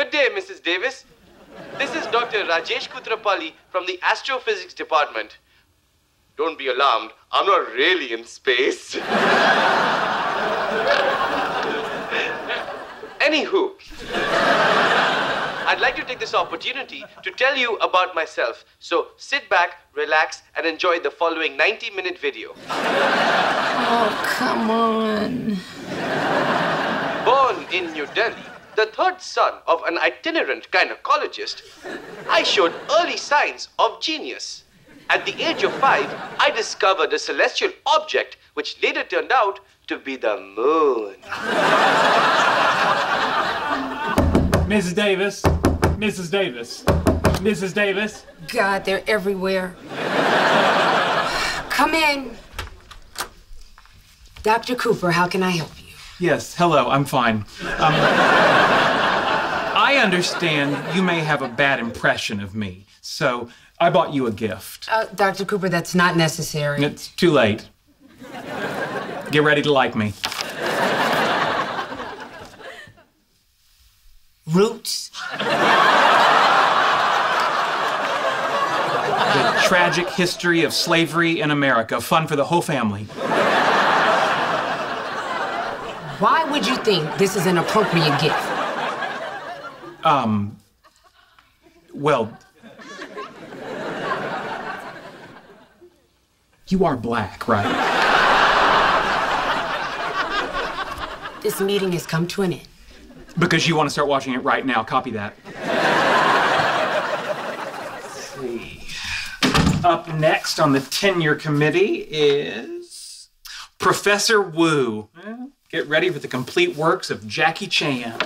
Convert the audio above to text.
Good day, Mrs. Davis. This is Dr. Rajesh Koothrappali from the Astrophysics Department. Don't be alarmed, I'm not really in space. Anywho, I'd like to take this opportunity to tell you about myself. So sit back, relax, and enjoy the following 90 minute video. Oh, come on. Born in New Delhi, the third son of an itinerant gynecologist, I showed early signs of genius. At the age of five, I discovered a celestial object which later turned out to be the moon. Mrs. Davis, Mrs. Davis, Mrs. Davis. God, they're everywhere. Come in. Dr. Cooper, how can I help you? Yes, hello, I'm fine. Um, I understand you may have a bad impression of me, so I bought you a gift. Uh, Dr. Cooper, that's not necessary. It's too late. Get ready to like me. Roots? The tragic history of slavery in America. Fun for the whole family. Why would you think this is an appropriate gift? Um, well, you are black, right? This meeting has come to an end. Because you want to start watching it right now. Copy that. See. Up next on the tenure committee is Professor Wu. Get ready for the complete works of Jackie Chan.